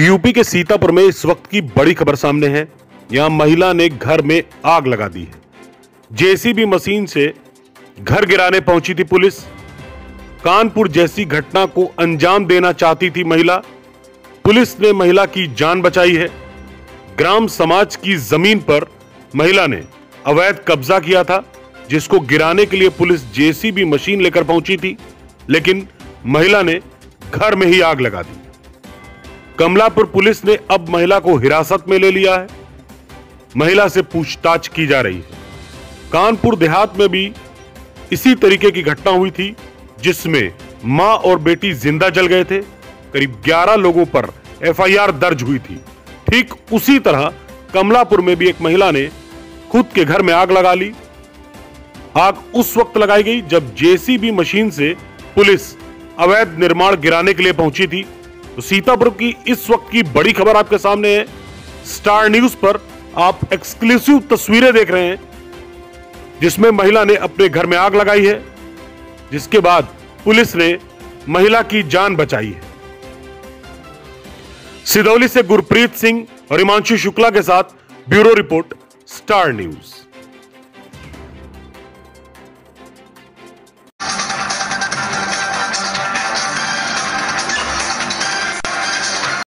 UP के सीतापुर में इस वक्त की बड़ी खबर सामने है। यहाँ महिला ने घर में आग लगा दी है। जेसीबी मशीन से घर गिराने पहुँची थी पुलिस। कानपुर जैसी घटना को अंजाम देना चाहती थी महिला। पुलिस ने महिला की जान बचाई है। ग्राम समाज की ज़मीन पर महिला ने अवैध कब्जा किया था, जिसको गिराने के लिए पुलिस जेसीबी मशीन लेकर पहुँची थी, लेकिन महिला ने घर में ही आग लगा दी। कमलापुर पुलिस ने अब महिला को हिरासत में ले लिया है। महिला से पूछताछ की जा रही है। कानपुर देहात में भी इसी तरीके की घटना हुई थी, जिसमें माँ और बेटी ज़िंदा जल गए थे। करीब 11 लोगों पर एफआईआर दर्ज हुई थी। ठीक उसी तरह कमलापुर में भी एक महिला ने खुद के घर में आग लगा ली। आग उस वक्त लगाई गई जब जेसीबी मशीन से पुलिस अवैध निर्माण गिराने के लिए पहुँची थी। तो सीतापुर की इस वक्त की बड़ी खबर आपके सामने है। स्टार न्यूज़ पर आप एक्सक्लूसिव तस्वीरें देख रहे हैं, जिसमें महिला ने अपने घर में आग लगाई है, जिसके बाद पुलिस ने महिला की जान बचाई है। सिदौली से गुरप्रीत सिंह और हिमांशु शुक्ला के साथ ब्यूरो रिपोर्ट स्टार न्यूज़